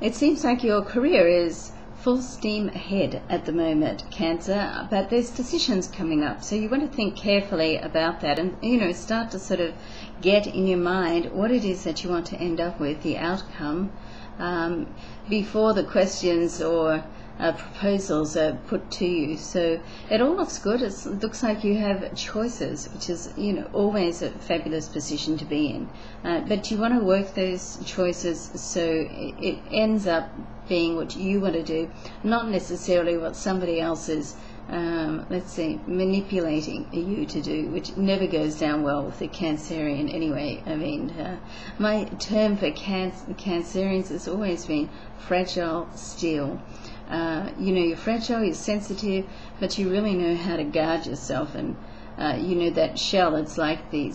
It seems like your career is full steam ahead at the moment, Cancer, but there's decisions coming up, so you want to think carefully about that and, you know, start to sort of get in your mind what it is that you want to end up with, the outcome, um, before the questions or uh, proposals are put to you. So it all looks good. It looks like you have choices, which is you know always a fabulous position to be in. Uh, but you want to work those choices so it, ends up being what you want to do, not necessarily what somebody else is. Um, let's say manipulating you to do, which never goes down well with the Cancerian anyway. I mean, uh, my term for cancer, Cancerians has always been fragile steel. Uh, you know, you're fragile, you're sensitive, but you really know how to guard yourself. And, uh, you know, that shell, it's like the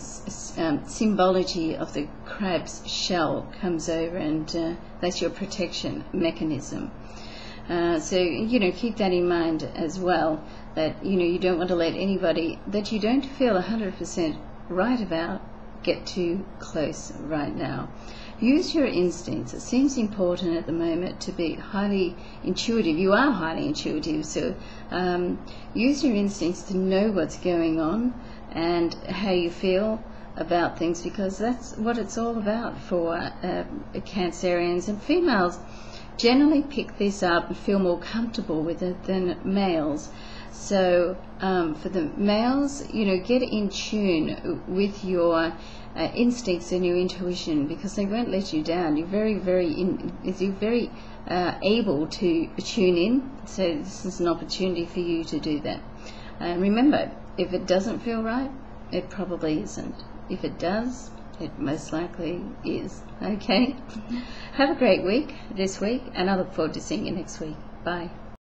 um, symbology of the crab's shell comes over, and uh, that's your protection mechanism. Uh, so, you know, keep that in mind as well, that, you know, you don't want to let anybody that you don't feel 100% right about get too close right now. Use your instincts. It seems important at the moment to be highly intuitive. You are highly intuitive, so um, use your instincts to know what's going on and how you feel about things because that's what it's all about for uh, Cancerians and females generally pick this up and feel more comfortable with it than males. So um, for the males, you know, get in tune with your uh, instincts and your intuition because they won't let you down. You're very, very, in, you're very uh, able to tune in. So this is an opportunity for you to do that. And remember, if it doesn't feel right, it probably isn't. If it does, it most likely is. Okay? Have a great week this week, and I look forward to seeing you next week. Bye.